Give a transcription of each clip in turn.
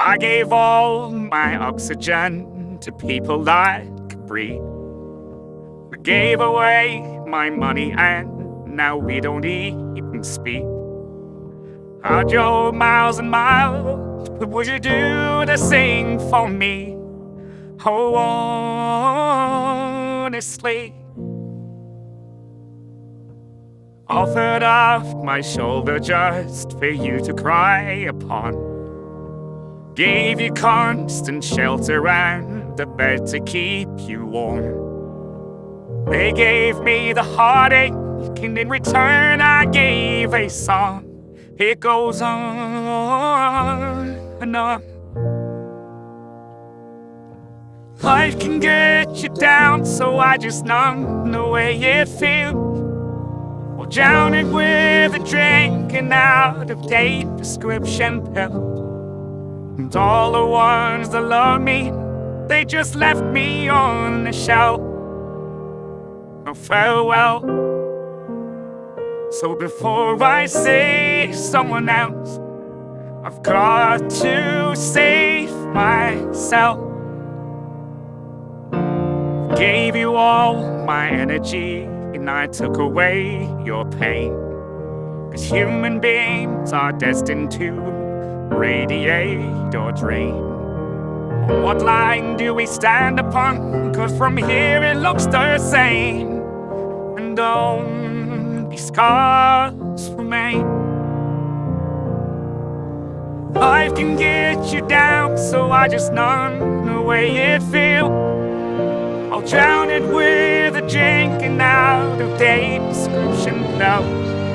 I gave all my oxygen to people like breathe. We gave away my money and now we don't even speak. I drove miles and miles, but would you do the same for me? Oh, honestly. Offered up my shoulder just for you to cry upon. Gave you constant shelter and a bed to keep you warm. They gave me the heartache, and in return I gave a song. It goes on and on. Life can get you down, so I just numb the way it feels. Or drown it with a drink and out of date prescription pill. And all the ones that love me, they just left me on the shelf. Oh, farewell. So before I say someone else, I've got to save myself. Gave you all my energy, and I took away your pain. Cause human beings are destined to radiate or drain. What line do we stand upon? Cause from here it looks the same. And don't these scars remain. Life can get you down, so I just numb the way it feels. I'll drown it with a drink and out of date prescription pills.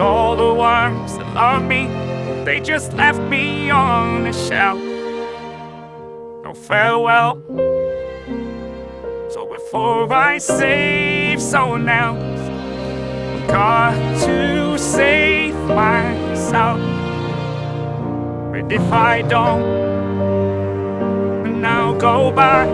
All the ones that love me, they just left me on the shelf. No farewell. So before I save someone else, I've got to save myself. But if I don't, I'll go back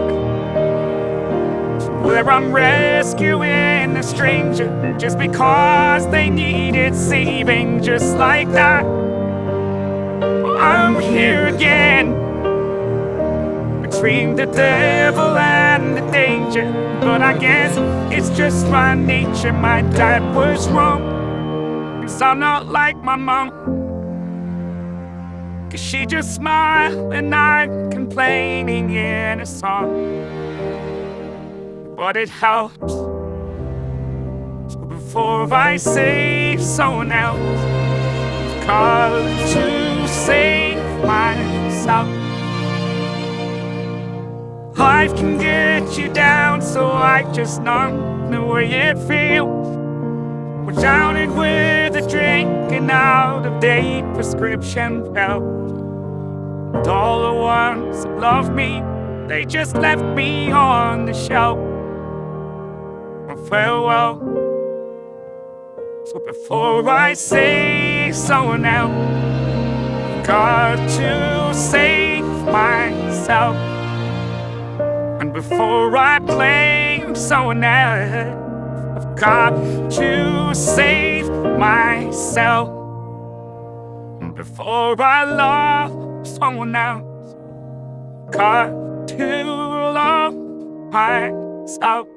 where I'm rescuing a stranger just because they needed saving, just like that. I'm here again between the devil and the danger. But I guess it's just my nature. My dad was wrong, cause I'm not like my mom. Cause she just smiled and I'm complaining in a song but it helps. Before I save someone else, got to save myself. Life can get you down, so I just numb the way it feels. We're down with a drink and out of date prescription pills. And all the ones that love me, they just left me on the shelf farewell. So before I say someone else, I've got to save myself. And before I blame someone else, I've got to save myself. And before I love someone else, got to love myself.